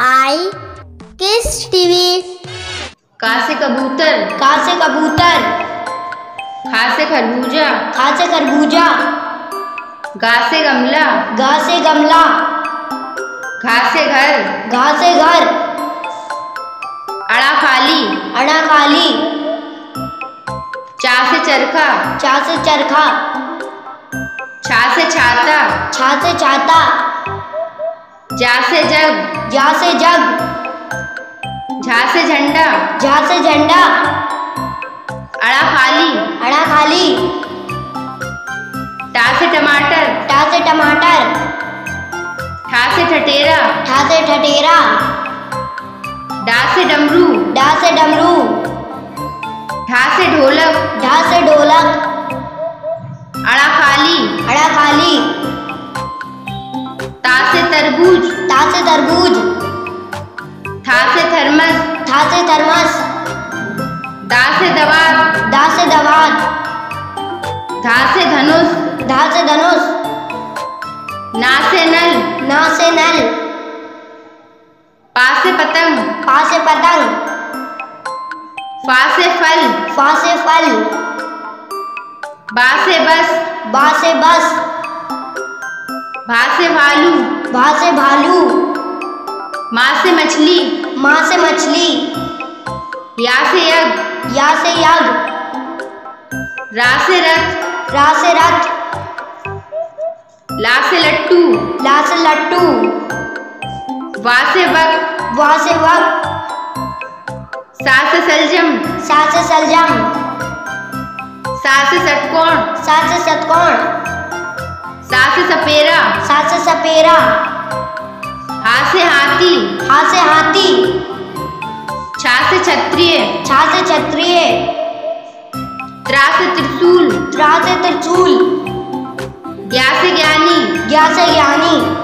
आई किस टीवी? का से कबूतर। का से कबूतर। खा से खरबूजा। खा से खरबूजा। गा से गमला। गा से गमला। घा से घर। घा से घर। अड़ा खाली अड़ा खाली चा से चरखा। चा से चरखा। छा से छाता। छा से छाता। जा से जग जा से जग। झा से झंडा। झा से झंडा। अड़ा खाली। अड़ा खाली। टा से टमाटर। टा से टमाटर। ठा से ठटेरा। ठा से ठटेरा। डा से डमरू। डा से डमरू। ढा से ढोलक। ढा से ढोलक। अड़ा खाली। अड़ा खाली। तरबूज ता से तरबूज। था से थर्मस। था से थर्मस। दा से दवात दा से दवात धा से धनुष। धा से धनुष। ना से नल। ना से नल। पा से पतंग। पा से पतंग। फा से फल। फा से फल। बा से बस बा से बस। भा से भालू। भा से भालू। माँ से मछली। माँ से मछली। या से यज्ञ। या से यज्ञ। रा से रथ। रा से रथ। ला से लट्टू। ला से लट्टू। वा से वक। वा से वक। सा से सलजम। सा से सलजम। सा से षटकोण सा से षटकोण सा से सपेरा। सा से सपेरा। हा से हाथी। हा से हाथी। छा से क्षत्रिय। छा से क्षत्रिय। त्रा से त्रिशूल। त्रा से त्रिशूल। ज्ञा से ज्ञानी। ज्ञा से ज्ञानी।